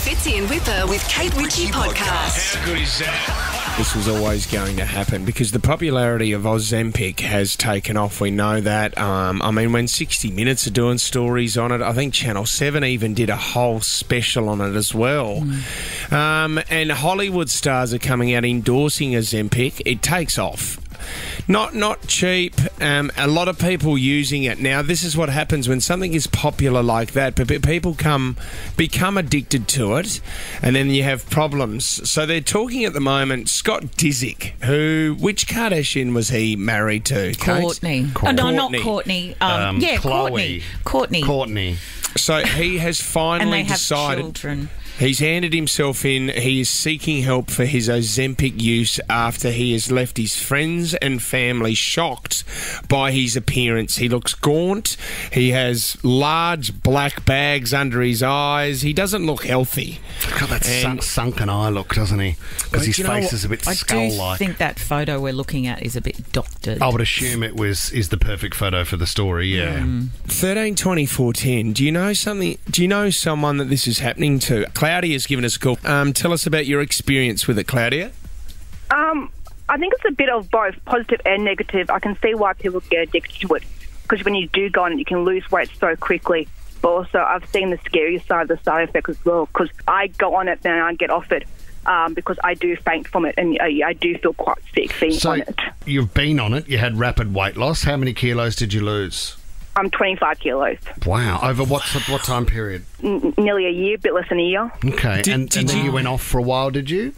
Fitzy and Whipper with Kate Ritchie podcast. How good is that? This was always going to happen because the popularity of Ozempic has taken off. We know that. Um, I mean, when 60 Minutes are doing stories on it, I think Channel 7 even did a whole special on it as well. Um, and Hollywood stars are coming out endorsing Ozempic. It takes off. Not not cheap. Um, a lot of people using it now. This is what happens when something is popular like that. But but people come become addicted to it, and then you have problems. So they're talking at the moment. Scott Disick, who which Kardashian was he married to? Kate? Kourtney. Oh, no, not Kourtney. Kourtney. Um, Um, yeah, Khloe. Kourtney. Kourtney. Kourtney. So he has and finally they have decided. children. He's handed himself in. He is seeking help for his Ozempic use after he has left his friends and family shocked by his appearance. He looks gaunt. He has large black bags under his eyes. He doesn't look healthy. Got that And- sunk, sunken eye look, doesn't he? Because his face is a bit I skull-like. I think that photo we're looking at is a bit doctored. I would assume it was is the perfect photo for the story. Yeah. Hmm. 13 24 10. Do you know something? Do you know someone that this is happening to? Claudia's given us a call. Um, tell us about your experience with it, Claudia. Um, I think it's a bit of both positive and negative. I can see why people get addicted to it because when you do go on it, you can lose weight so quickly. But also, I've seen the scary side of the side effects as well because I go on it and I get off it um, because I do faint from it and I, I do feel quite sick being So on it. you've been on it. You had rapid weight loss. How many kilos did you lose? I'm 25 kilos, Wow. Over what what time period? N- nearly a year, a bit less than a year. Okay. Did- and did and then you- you went off for a while, did you?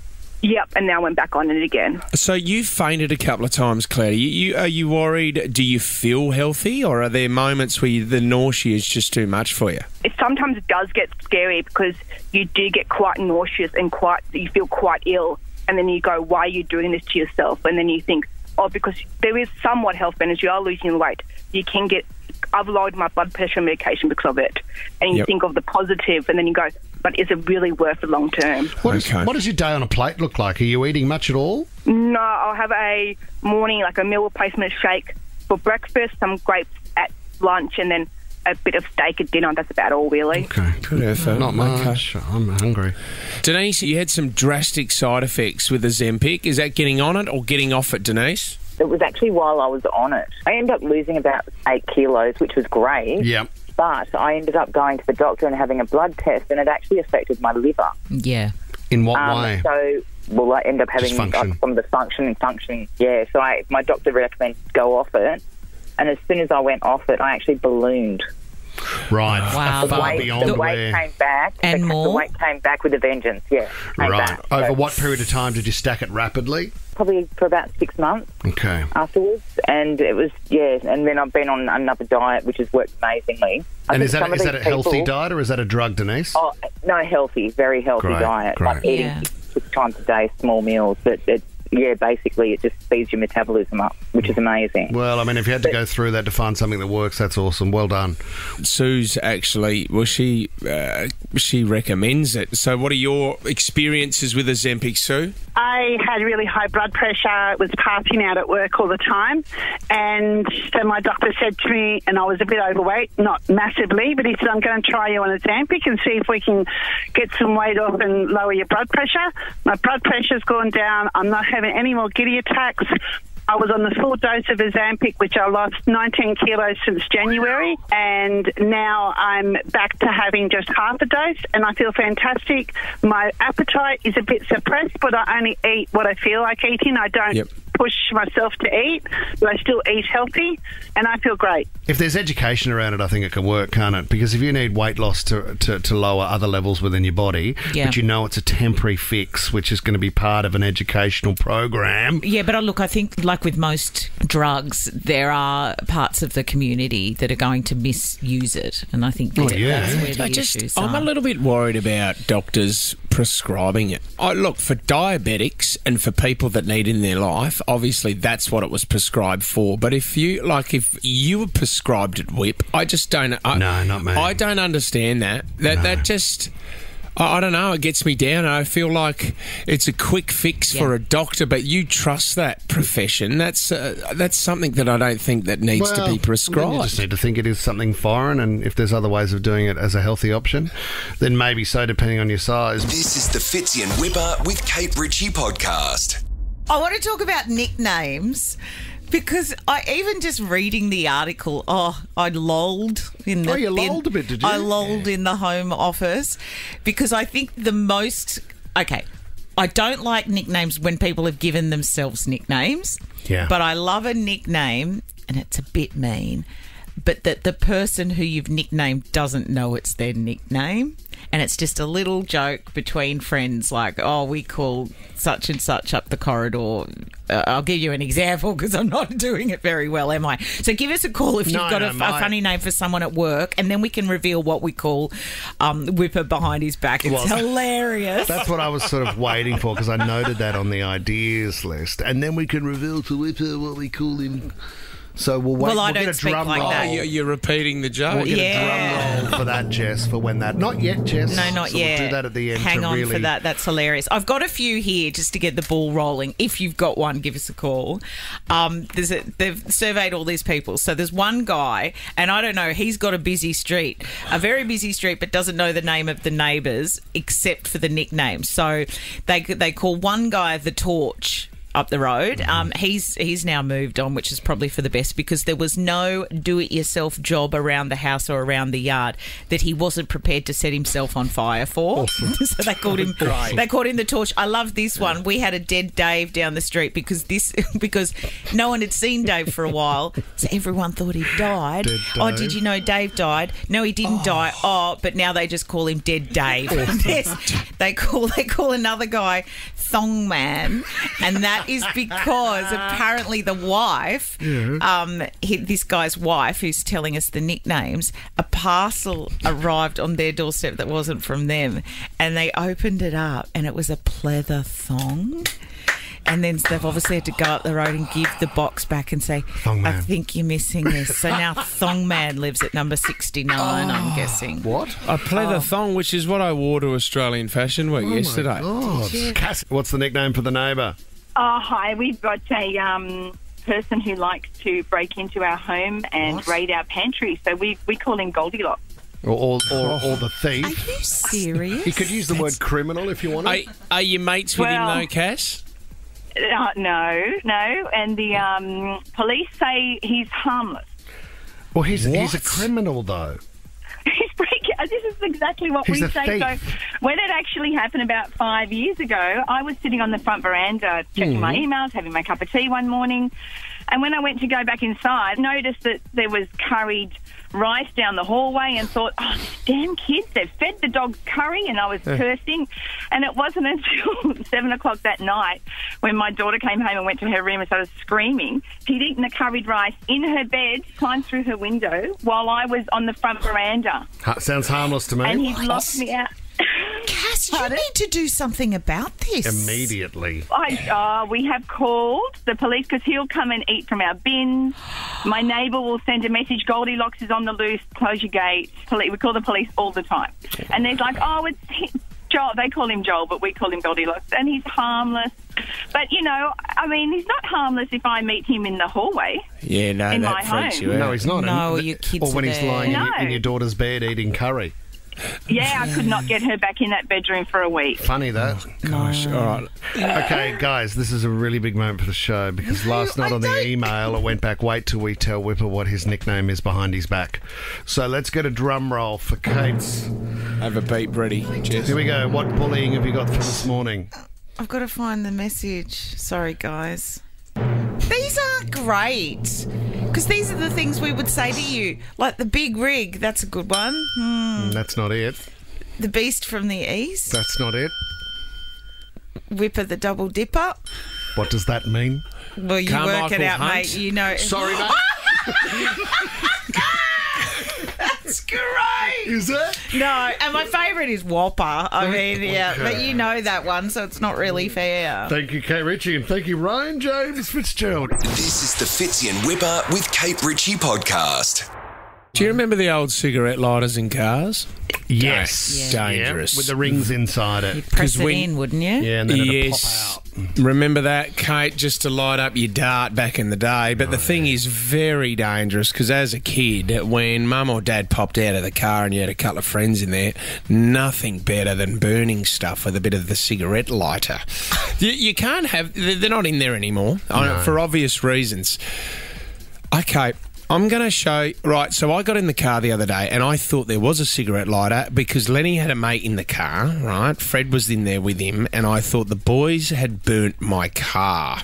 Yep, and now I went back on it again. So you fainted a couple of times, Claudia. You, you, are you worried? Do you feel healthy, or are there moments where you, the nausea is just too much for you? it sometimes does get scary because you do get quite nauseous and quite you feel quite ill and then you go why are you doing this to yourself and then you think oh because there is somewhat health benefits you are losing weight you can get I've lowered my blood pressure medication because of it and you Yep. think of the positive and then you go but is it really worth the long term What, is- Okay. what does your day on a plate look like? Are you eating much at all? no I'll have a morning like a meal replacement shake for breakfast some grapes at lunch and then a bit of steak at dinner that's about all really Okay. Good effort. Not Okay. much. I'm hungry. Denise, you had some drastic side effects with the Ozempic. Is that getting on it or getting off it, Denise? It was actually while I was on it. I ended up losing about eight kilos, which was great. Yep. But I ended up going to the doctor and having a blood test, and it actually affected my liver. Yeah. In what Um, way? So, well, I end up having Dysfunction. uh, from the function and function. Yeah. So I, my doctor recommended go off it, and as soon as I went off it, I actually ballooned. Right. Wow. The weight, beyond the weight where. came back, And the, more? The weight came back with a vengeance. Yeah. Right. back. Over So what period of time did you stack it rapidly? Probably for about six months. Okay. afterwards, and it was yeah. And then I've been on another diet, which has worked amazingly. I And is that some of is that these a healthy diet or is that a drug, Denise? Oh no, healthy, very healthy Great, diet. great. Like eating Yeah. six times a day, small meals. But it, yeah, basically, it just speeds your metabolism up, which is amazing. Well, I mean, if you had to go through that to find something that works, that's awesome. Well done. Sue's actually, well, she uh, she recommends it. So, what are your experiences with the Ozempic, Sue? I had really high blood pressure, It was passing out at work all the time. And so my doctor said to me, and I was a bit overweight, not massively, but he said, I'm going to try you on a Ozempic and see if we can get some weight off and lower your blood pressure. My blood pressure's gone down. I'm not having any more giddy attacks. I was on the full dose of Ozempic, which I lost 19 kilos since January, and now I'm back to having just half a dose, and I feel fantastic. My appetite is a bit suppressed, but I only eat what I feel like eating. I don't Yep. Push myself to eat, but I still eat healthy, and I feel great. If there's education around it, I think it can work, can't it? Because if you need weight loss to, to, to lower other levels within your body, Yeah. but you know it's a temporary fix, which is going to be part of an educational program. Yeah, but I look, I think, like with most drugs, there are parts of the community that are going to misuse it, and I think oh, that, Oh, yeah. that's where the I just, issues I'm are. a little bit worried about doctors prescribing it. I, look, for diabetics and for people that need in their life, obviously that's what it was prescribed for. But if you, like, if you were prescribed it, whip, I just don't. I, No, not me. I don't understand that. That that just. I, I don't know. It gets me down. I feel like it's a quick fix for a doctor, but you trust that profession. That's uh, that's something that I don't think that needs to Well, be then You just need to think it is something foreign, and if there's other ways of doing it as a healthy option, then maybe so, depending on your size. This is the Fitzy and Whipper with Kate Ritchie podcast. I want to talk about nicknames because I even just reading the article, oh, I lolled in the. Oh, you in- lolled a bit, did you? I lolled in the Home Office because I think the most. Okay, I don't like nicknames when people have given themselves nicknames. Yeah. But I love a nickname, and it's a bit mean. But that the person who you've nicknamed doesn't know it's their nickname. And it's just a little joke between friends, like, oh, we call such and such up the corridor. Uh, I'll give you an example because I'm not doing it very well, am I? So give us a call if you've No, got no, a, a funny name for someone at work, and then we can reveal what we call um, Whipper behind his back. It's Well, hilarious. That's what I was sort of waiting for because I noted that on the ideas list, and then we can reveal to Whipper what we call him. So we'll wait. Well, I we'll get don't a speak drum like roll. Oh, that. you're, you're repeating the joke. We'll get Yeah. a drum roll for that, Jess, for when that. Not yet, Jess. No, not So yet. We'll do that at the end. Hang to on really... for that. That's hilarious. I've got a few here just to get the ball rolling. If you've got one, give us a call. Um, there's a, they've surveyed all these people. So there's one guy, and I don't know. He's got a busy street, a very busy street, but doesn't know the name of the neighbours except for the nickname. So they they call one guy the Torch up the road. Mm-hmm. Um, he's he's now moved on, which is probably for the best because there was no do-it-yourself job around the house or around the yard that he wasn't prepared to set himself on fire for. so they called him they called him the torch. I love this one. We had a dead Dave down the street because this because no one had seen Dave for a while, so everyone thought he died. Oh, did you know Dave died? No, he didn't die. Oh, but now they just call him Dead Dave. Yes, they call they call another guy Thong Man, and that is because apparently the wife, um, he, this guy's wife, who's telling us the nicknames, a parcel arrived on their doorstep that wasn't from them, and they opened it up, and it was a pleather thong. And then they've obviously had to go up the road and give the box back and say, I think you're missing this. So now Thong Man lives at number 69, I'm guessing. What? A pleather Oh. thong, which is what I wore to Australian Fashion Week yesterday. Oh, Cass, what's the nickname for the neighbour? Oh, hi. We've got a um, person who likes to break into our home and raid our pantry. So we, we call him Goldilocks. Or, or, or, or the Are thief? you serious? You could use the word criminal if you wanted. Are, are you mates with Well- him though, Cass? Uh, no, no. And the um, police say he's harmless. well, he's he's a What? criminal though. He's uh, This is exactly what He's we say. thief. So, when it actually happened about five years ago, I was sitting on the front veranda checking my Mm-hmm. emails, having my cup of tea one morning, and when I went to go back inside, noticed that there was curried rice down the hallway, and thought, "Oh, these damn kids! They've fed the dogs curry," and I was cursing. And it wasn't until seven o'clock that night when my daughter came home and went to her room and started screaming. She'd eaten the curried rice in her bed, climbed through her window while I was on the front veranda sounds harmless to me. and he's locked me out. Cass, you Pardon? need to do something about this. Immediately. I, uh, we have called the police because he'll come and eat from our bins. My neighbour will send a message, Goldilocks is on the loose, close your gate. Poli- We call the police all the time. And they're like, oh, it's he- Joel. They call him Joel, but we call him Goldilocks. And he's harmless. But, you know, I mean, he's not harmless if I meet him in the hallway. Yeah, no, In that my freaks home. you out. No, he's not. No, And- your kids Or when are he's there. lying in, your, in No. your daughter's bed eating curry. Yeah, I could not get her back in that bedroom for a week. Funny that. Oh, gosh, all right. Okay, guys, this is a really big moment for the show because last night on the email it went back. Wait till we tell Whipper what his nickname is behind his back. So let's get a drum roll for Kate's. Have a beat ready, Jess. Here we go. What bullying have you got for this morning? I've got to find the message. Sorry, guys. These aren't great. Because these are the things we would say to you. Like the big rig, that's a good one. Hmm. That's not it. The beast from the east. That's not it. Whipper the double dipper. What does that mean? Well, you work it out, Hunt. mate. You know. Sorry, mate. That's great. Is it? No, and my favourite is Whopper. I mean, yeah, but you know that one, so it's not really fair. Thank you, Kate Ritchie, and thank you, Ryan James Fitzgerald. This is the Fitzy and Whipper with Kate Ritchie podcast. Do you remember the old cigarette lighters in cars? Yes. Yeah. Dangerous. Yeah, with the rings inside it. You Press it when- in, wouldn't you? Yeah, and then it'd yes. pop out. Remember that, Kate, just to light up your dart back in the day. But the oh, thing is very dangerous because as a kid, when mum or dad popped out of the car and you had a couple of friends in there, nothing better than burning stuff with a bit of the cigarette lighter. you, you can't have, they're they're not in there anymore I- for obvious reasons. Okay. I'm going to show. Right, so I got in the car the other day and I thought there was a cigarette lighter because Lenny had a mate in the car, right? Fred was in there with him, and I thought the boys had burnt my car.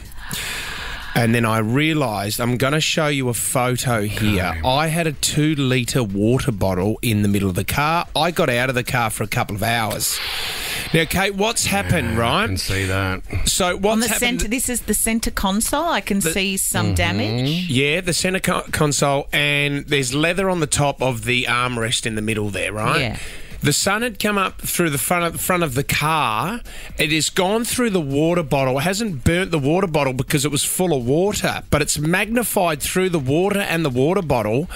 And then I realised I'm going to show you a photo here. I had a two litre water bottle in the middle of the car. I got out of the car for a couple of hours. Now, Kate, what's happened, I right? I can see that. So what's On the happened? centre, this is the centre console. I can see some mm-hmm. damage. Yeah, the centre co- console, and there's leather on the top of the armrest in the middle there, right? Yeah. The sun had come up through the front of, the front of the car. It has gone through the water bottle. It hasn't burnt the water bottle because it was full of water, but it's magnified through the water and the water bottle.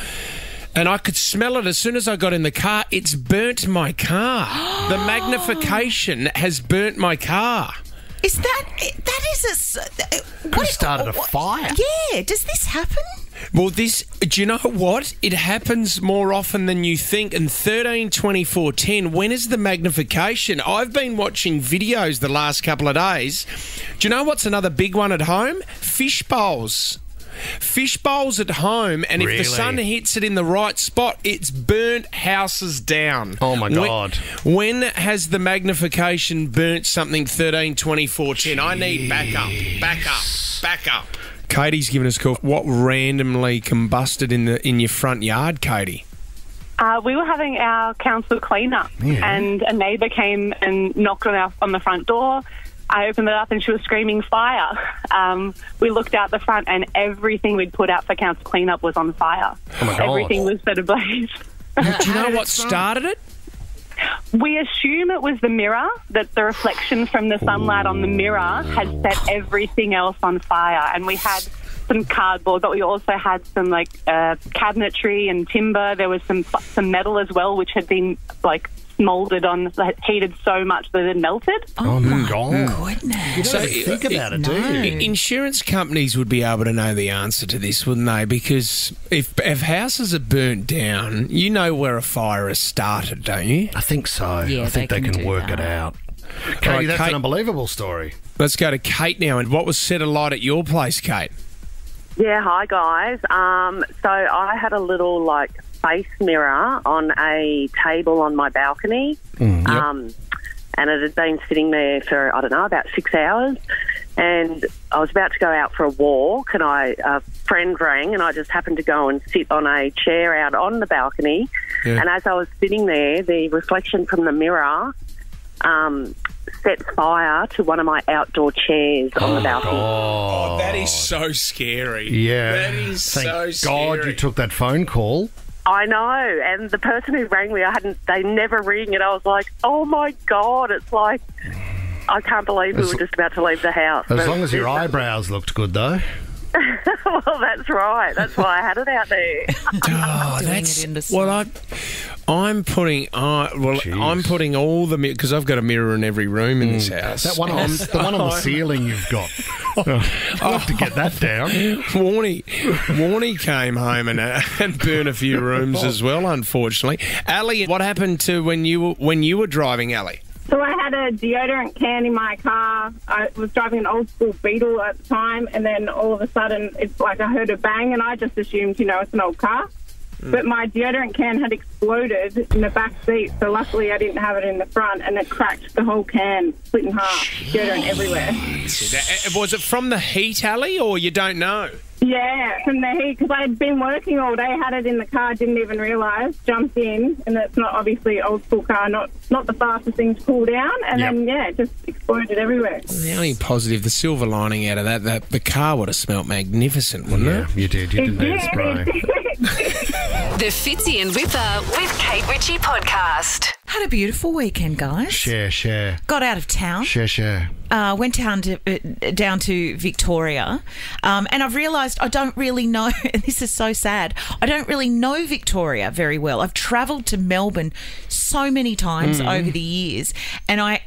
And I could smell it as soon as I got in the car. It's burnt my car. the magnification has burnt my car. Is that that is a s- what started a what- fire. Yeah, does this happen? Well, this, do you know what? It happens more often than you think. And 13, 24, 10, when is the magnification? I've been watching videos the last couple of days. Do you know what's another big one at home? Fish bowls. Fish bowls at home, and if the sun hits it in the right spot, it's burnt houses down. Oh, my When- God. When, has the magnification burnt something 13, 24, 10? I need backup, backup, backup. Katie's given us a call. What randomly combusted in the in your front yard, Katie? Uh, we were having our council cleanup, and a neighbour came and knocked on, our, on the front door. I opened it up, and she was screaming fire. Um, we looked out the front, and everything we'd put out for council cleanup was on fire. Oh my God. Everything was set ablaze. Do you know what started it? We assume it was the mirror, that the reflection from the sunlight on the mirror had set everything else on fire. And we had some cardboard, but we also had some like uh, cabinetry and timber. There was some some metal as well, which had been like molded on, heated so much that it melted. Oh, my God. Goodness. You don't even think about it, do you? I- Insurance companies would be able to know the answer to this, wouldn't they? Because if if houses are burnt down, you know where a fire has started, don't you? I think so. Yeah, I think they they, can can, do work that. it out. Katie, Right, that's Kate- an unbelievable story. Let's go to Kate now. And what was set alight at your place, Kate? Yeah, hi guys. Um, so I had a little like face mirror on a table on my balcony, um, and it had been sitting there for I don't know about six hours. And I was about to go out for a walk, and I a friend rang, and I just happened to go and sit on a chair out on the balcony. Yeah. And as I was sitting there, the reflection from the mirror um, set fire to one of my outdoor chairs on the balcony. Oh, that is so scary. Yeah. That is Thank so God scary. you took that phone call. I know, and the person who rang me, I hadn't. They never ring, and I was like, "Oh my god!" It's like I can't believe we As- were just about to leave the house. As long as your eyebrows looked good, though. well, that's right. That's why I had it out there. Oh, that's the well. I, I'm putting. Uh, well, Jeez. I'm putting all the because I've got a mirror in every room in this house. That one on, the one on the ceiling you've got. I'll have to get that down. Warnie, Warnie came home and, uh, and burned a few rooms as well. Unfortunately, Ali, what happened to when you were when you were driving, Ali? So I had a deodorant can in my car. I was driving an old school Beetle at the time, and then all of a sudden, it's like I heard a bang, and I just assumed, you know, it's an old car. Mm. But my deodorant can had exploded in the back seat, so luckily I didn't have it in the front, and it cracked the whole can, split in half, deodorant everywhere. Was it from the heat, Ali, or you don't know? Yeah, from the heat, because I had been working all day, had it in the car, didn't even realise, jumped in, and it's not obviously old school car, not not the fastest thing to cool down, and Yep. then yeah, it just exploded everywhere. The only positive, the silver lining out of that, that the car would have smelt magnificent, wouldn't Yeah, it? you did. You It did need did, spray. It did. sick. The Fitzy and Whipper with Kate Ritchie podcast. Had a beautiful weekend, guys. Share, share. Got out of town. Share, share. uh, went down to uh, down to Victoria, um, and I've realised I don't really know. And this is so sad. I don't really know Victoria very well. I've travelled to Melbourne so many times Mm. over the years, and I.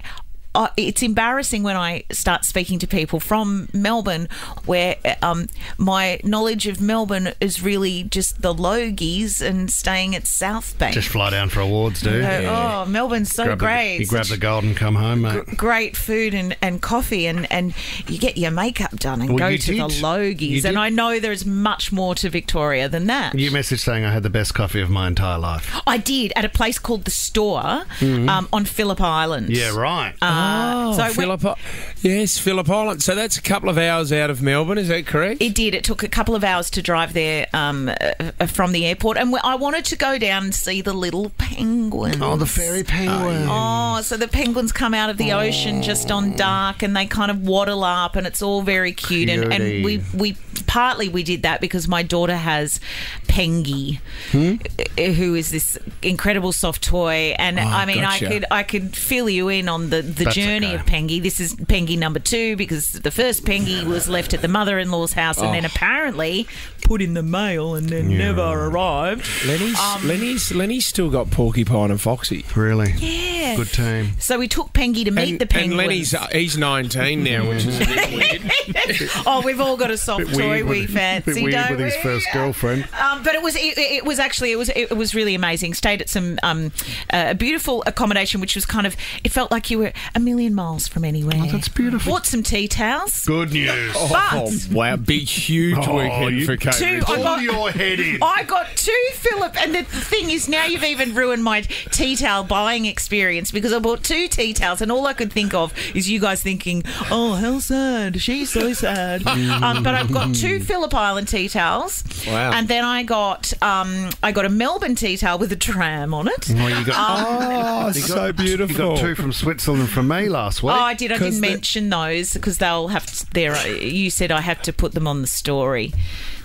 Uh, it's embarrassing when I start speaking to people from Melbourne, where um, my knowledge of Melbourne is really just the Logies and staying at South Bank. Just fly down for awards, dude. Oh, Melbourne's so grab great. The, you grab the gold and come home, mate. great food and, and coffee and, and you get your makeup done and Well, go you to the. Logies. And. I know there's much more to Victoria than that. You messaged saying I had the best coffee of my entire life. I did at a place called the Store Mhm. um, on Phillip Island. Yeah, right. Uh, oh, so I went- yes, Phillip Island. So that's a couple of hours out of Melbourne. Is that correct? It did. It took a couple of hours to drive there um, uh, from the airport, and I wanted to go down and see the little penguins. Oh, the fairy penguin. Oh, so the penguins come out of the ocean just on dark, and they kind of waddle up, and it's all very cute. And, and we we partly we did that because my daughter has Pengy, Hmm? uh, who is this incredible soft toy, and Oh, I mean gotcha. I could I could fill you in on the the That's journey okay. of Pengy. This is Pengy number two because the first Pengy was left at the mother-in-law's house, and then Oh. apparently put in the mail and then Yeah. never arrived. Lenny's, Um, Lenny's, Lenny's still got Porcupine and Foxy. Really? Yeah. Good team. So we took Pengy to meet And, the and. Lenny's uh, he's 19 now, which is a bit weird. oh, we've all got a soft toy weird we with- fancy, bit weird don't with his first girlfriend. Um, but it was it, it was actually it was it was really amazing. Stayed at some um, uh, beautiful accommodation, which was kind of it felt like you were a million miles from anywhere. Oh, that's beautiful. Bought some tea towels. Good news. But Oh, wow, big, huge Oh, weekend you- for Kate. Two, Ritchie. I got, your head in. I got two Phillip, and the thing is, now you've even ruined my tea towel buying experience because I bought two tea towels, and all I could think of is you guys thinking, "Oh, how sad! She's so sad." um, but I've got two Phillip Island tea towels, Wow. and then I got um, I got a Melbourne tea towel with a tram on it. Oh, you got, Oh, you got- so beautiful. You got two from Switzerland from me last week. Oh, I did. I didn't mention those because they'll have to, there. You said I have to put them on the story,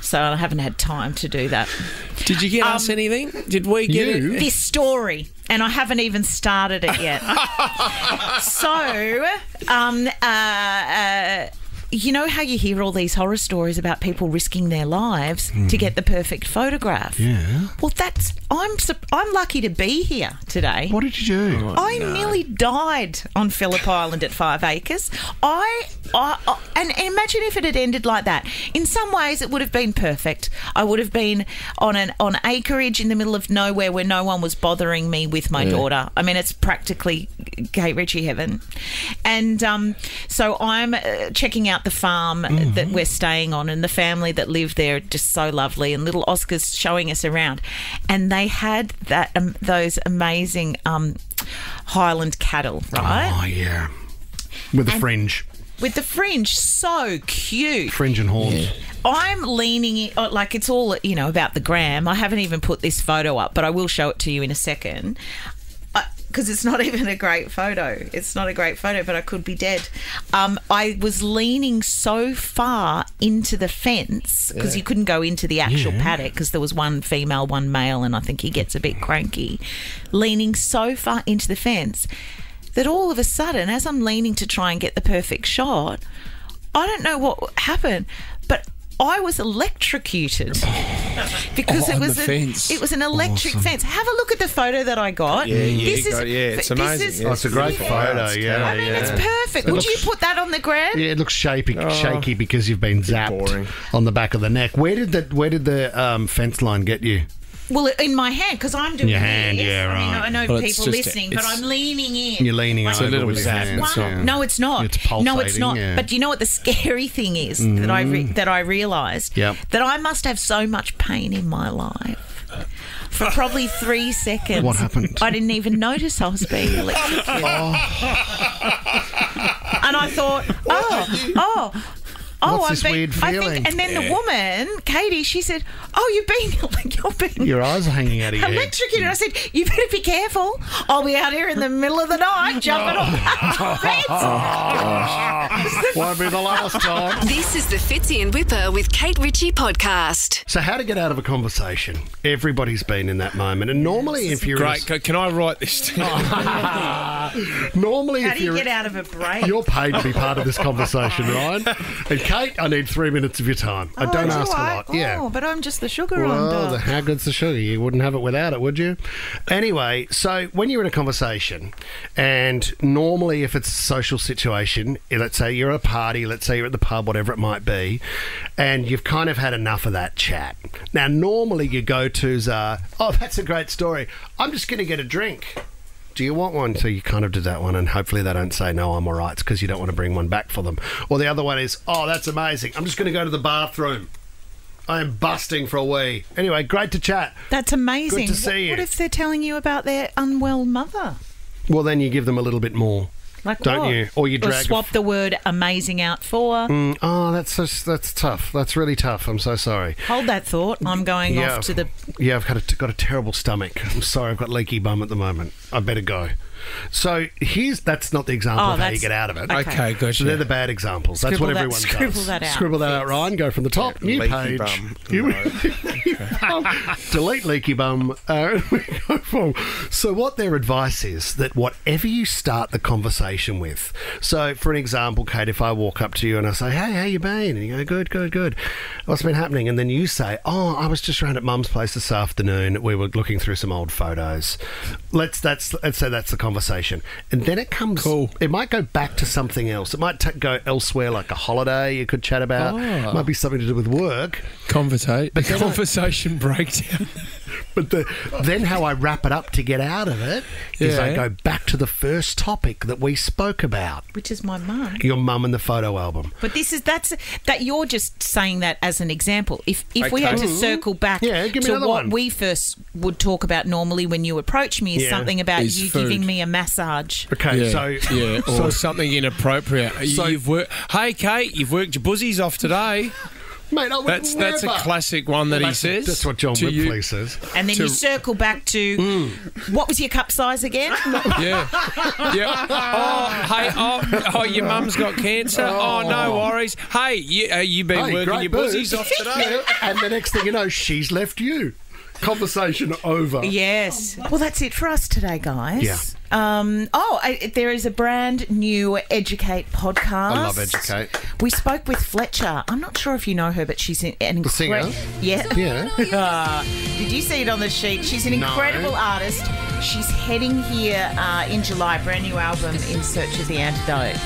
so I haven't had time to do that. Did you get us Um, anything? Did we get it? This story, and I haven't even started it yet. so, um, uh, uh, you know how you hear all these horror stories about people risking their lives to get the perfect photograph? Yeah. Well, that's I'm I'm lucky to be here today. What did you do? I nearly died on Phillip Island at Five Acres. I, I, I, and imagine if it had ended like that. In some ways, it would have been perfect. I would have been on an on acreage in the middle of nowhere where no one was bothering me with my Yeah. daughter. I mean, it's practically Kate Ritchie heaven. And um, so I'm uh, checking out the farm that we're staying on, and the family that live there just so lovely. And little Oscar's showing us around, and they had that um, those amazing um, Highland cattle, right? Oh, yeah. With the And- fringe. With the fringe, so cute. Fringe and horns. I'm leaning oh, like it's all, you know, about the gram. I haven't even put this photo up, but I will show it to you in a second. Because it's not even a great photo. It's not a great photo, but I could be dead. Um, I was leaning so far into the fence because Yeah. you couldn't go into the actual Yeah. paddock because there was one female, one male, and I think he gets a bit cranky. Leaning so far into the fence that all of a sudden, as I'm leaning to try and get the perfect shot, I don't know what happened, but I was electrocuted because Oh, it was the a- it was an electric Awesome. fence. Have a look at the photo that I got. Yeah, yeah, this you got- yeah, it's this amazing. is- Yeah, Oh, it's a great photo, yeah. I mean, yeah. it's perfect. It Would looks- you put that on the gram? Yeah, it looks shaky, Oh. shaky because you've been zapped on the back of the neck. Where did the Where did the um, fence line get you? Well, in my hand because I'm doing Your hand, this. yeah, I mean, right. I know Well, people just- listening, but I'm leaning in. You're leaning Like- over with your hands. Well, yeah. No, it's not. It's no, it's not. yeah. But you know what the scary thing is mm-hmm. that I re- that I realised Yep. that I must have so much pain in my life. For probably three seconds. What happened? I didn't even notice I was being electrocuted. Oh. and I thought, oh, oh, Oh, What's I've this been, weird I feeling? think, and then Yeah. the woman, Katie, she said, "Oh, you've been like you've been Your eyes are hanging out of your head. electrocuted." I said, "You better be careful. I'll be out here in the middle of the night jumping on beds." Won't be the last time. This is the Fitzy and Whipper with Kate Ritchie podcast. So, how to get out of a conversation? Everybody's been in that moment, and normally, if you're Great. Can- Can I write this down? normally, How if do you you're get out of a break? You're paid to be part of this conversation, Ryan. And Kate, I need three minutes of your time. I Oh, don't do ask I? a lot. Yeah. Oh, but I'm just the sugar on Well, top. the, how good's the sugar? You wouldn't have it without it, would you? Anyway, so when you're in a conversation, and normally if it's a social situation, let's say you're at a party, let's say you're at the pub, whatever it might be, and you've kind of had enough of that chat. Now, normally your go-tos are, oh, that's a great story. I'm just going to get a drink. Do you want one? So you kind of do that one, and hopefully they don't say no, I'm all right. It's because you don't want to bring one back for them. Or the other one is, oh, that's amazing. I'm just going to go to the bathroom. I am busting for a wee. Anyway, great to chat. That's amazing. Good to see what, you. what if they're telling you about their unwell mother? Well, then you give them a little bit more, Like don't what? you? Or you drag. a swap the word amazing out for. Mm, oh, that's that's that's tough. That's really tough. I'm so sorry. Hold that thought. I'm going Yeah. off to the. Yeah, I've got a, got a terrible stomach. I'm sorry, I've got leaky bum at the moment. I better go. So here's that's not the example Oh, of how you get out of it. okay. Okay, gotcha. So they're the bad examples. That's Scribble what that- everyone scribble does. that out, Scribble that out, Ryan. Go from the top. New leaky page. bum. You- Delete leaky bum. Uh, we go from- so what their advice is that whatever you start the conversation with. So for an example, Kate, if I walk up to you and I say, "Hey, how you been?" and you go, "Good, good, good." What's been happening? And then you say, "Oh, I was just around at Mum's place this afternoon. We were looking through some old photos." Let's that's let's say that's the conversation, and then it comes. Cool. It might go back to something else. It might t- go elsewhere, like a holiday. You could chat about. Oh. It might be something to do with work. Conversate. But then I- conversation breakdown. But the, then how I wrap it up to get out of it is I go back to the first topic that we spoke about. Which is my mum. Your mum and the photo album. But this is that's that you're just saying that as an example. If if we had to circle back Yeah, give me to another what one. we first would talk about normally when you approach me is Yeah. something about Is you food. giving me a massage. Okay, yeah, so yeah, or so, something inappropriate. So- you've worked. Hey, Kate, you've worked your buzzies off today. Mate, I would That's that's a classic one that Well, he says. That's what John to you. Says. And then To- you circle back to Mm. what was your cup size again? Yeah, yeah. Oh, hey, oh, oh, your mum's got cancer. Oh, no worries. Hey, you, uh, you been Hey, working your booze. buzzies off today? Yeah, and the next thing you know, she's left you. Conversation over. Yes. Well, that's it for us today, guys. Yeah. Um, oh, I, there is a brand new Educate podcast. I love Educate. We spoke with Fletcher. I'm not sure if you know her, but she's an, The singer? incredible. Yeah. Yeah. Did you see it on the sheet? She's an No. incredible artist. She's heading here uh, in July, brand new album, In Search of the Antidote.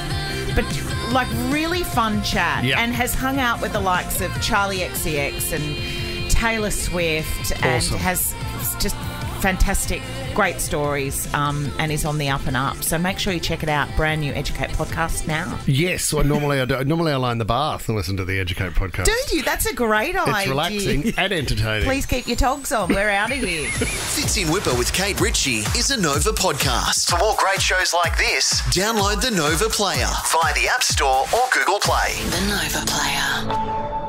But like really fun chat, Yeah. and has hung out with the likes of Charli XCX and Taylor Swift, and has just fantastic, great stories, um, and is on the up and up. So make sure you check it out. Brand new Educate podcast now. Yes. Well, normally I do. Normally I lie in the bath and listen to the Educate podcast. Do you? That's a great idea. It's relaxing and entertaining. Please keep your togs on. We're out of here. Fitzy in Whipper with Kate Ritchie is a Nova podcast. For more great shows like this, download the Nova Player via the App Store or Google Play. The Nova Player.